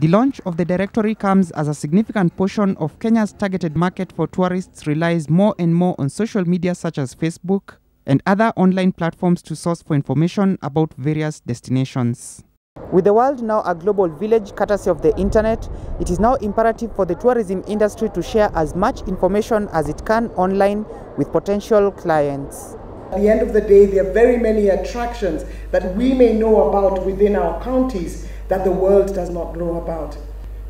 The launch of the directory comes as a significant portion of Kenya's targeted market for tourists relies more and more on social media such as Facebook and other online platforms to source for information about various destinations. With the world now a global village courtesy of the internet, it is now imperative for the tourism industry to share as much information as it can online with potential clients. At the end of the day, there are very many attractions that we may know about within our counties that the world does not know about.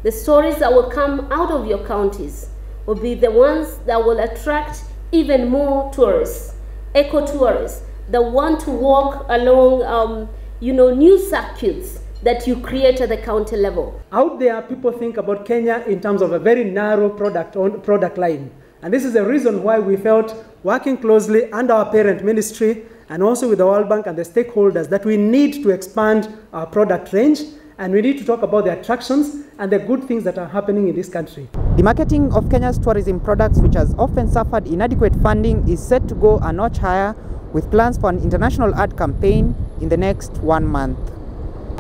The stories that will come out of your counties will be the ones that will attract even more tourists, eco tourists, that want to walk along, um, you know, new circuits that you create at the county level. Out there, people think about Kenya in terms of a very narrow product, product line. And this is the reason why we felt working closely under our parent ministry and also with the World Bank and the stakeholders that we need to expand our product range and we need to talk about the attractions and the good things that are happening in this country. The marketing of Kenya's tourism products, which has often suffered inadequate funding, is set to go a notch higher with plans for an international ad campaign in the next one month.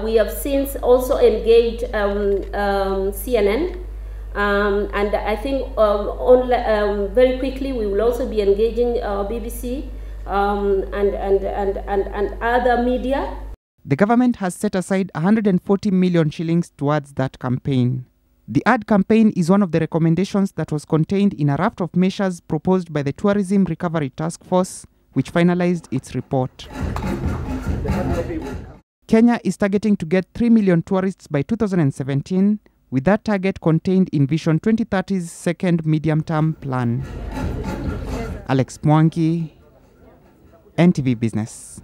We have since also engaged um, um, CNN, um, and I think um, on, um, very quickly we will also be engaging uh, BBC um, and, and, and, and, and other media. The government has set aside 140 million shillings towards that campaign. The ad campaign is one of the recommendations that was contained in a raft of measures proposed by the Tourism Recovery Task Force, which finalized its report. Kenya is targeting to get 3 million tourists by 2017, with that target contained in Vision 2030's second medium term plan. Alex Mwangi, NTV Business.